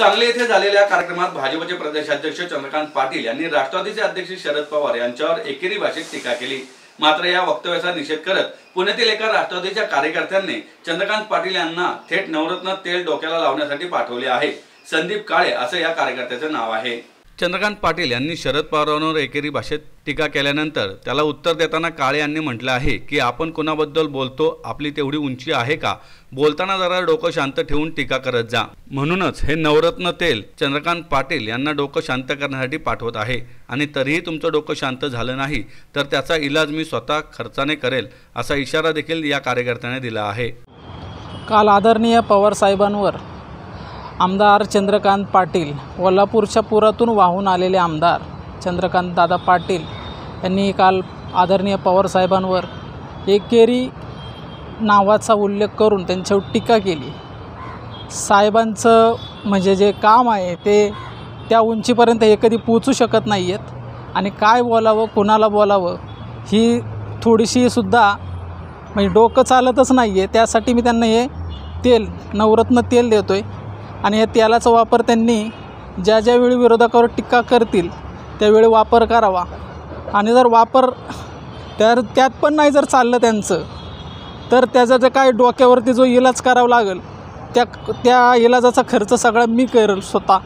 सांगली येथे झालेल्या कार्यक्रमात भाजपचे प्रदेशाध्यक्ष चंद्रकांत पाटील यांनी राष्ट्रवादीचे अध्यक्ष शरद पवार यांच्यावर एकेरी भाषेत टीका केली. मात्र या वक्तव्याचा निषेध करत पुण्यातील एका राष्ट्रवादीच्या कार्यकर्त्यांनी चंद्रकांत पाटील यांना थेट नवरत्न तेल डोक्याला लावण्यासाठी पाठवले आहे. संदीप काळे असं या कार्यकर्त्याचे नाव आहे. चंद्रकांत पाटील यांनी शरद पवारांवर एकेरी भाषेत टीका केल्यानंतर त्याला उत्तर देताना काळे यांनी म्हटलं आहे की आपण कोणाबद्दल बोलतो आपली तेवढी उंची आहे का? बोलताना जरा डोकं शांत ठेवून टीका करत जा. म्हणूनच हे नवरत्न तेल चंद्रकांत पाटील यांना डोकं शांत करण्यासाठी पाठवत आहे. आणि तरीही तुमचं डोकं शांत झालं नाही तर त्याचा इलाज मी स्वतः खर्चाने करेल असा इशारा देखील या कार्यकर्त्याने दिला आहे. काल आदरणीय पवारसाहेबांवर आमदार चंद्रकांत पाटील कोल्हापूरच्या पुरातून वाहून आलेले आमदार चंद्रकांत दादा पाटील यांनी काल आदरणीय पवारसाहेबांवर एकेरी नावाचा उल्लेख करून त्यांच्यावर टीका केली. साहेबांचं म्हणजे जे काम आहे ते त्या उंचीपर्यंत हे कधी पोचू शकत नाही आहेत आणि काय बोलावं कुणाला बोलावं ही थोडीशीसुद्धा म्हणजे डोकं चालतच नाही आहे त्यासाठी मी त्यांना हे तेल नवरत्न तेल देतो आहे आणि या तेलाचा वापर त्यांनी ज्या ज्यावेळी विरोधकावर टीका करतील त्यावेळी वापर करावा. आणि जर वापर तर त्यात पण नाही जर चाललं त्यांचं तर त्याचा जे काय डोक्यावरती जो इलाज करावा लागेल त्या त्या इलाजाचा खर्च सगळा मी करेल स्वतः.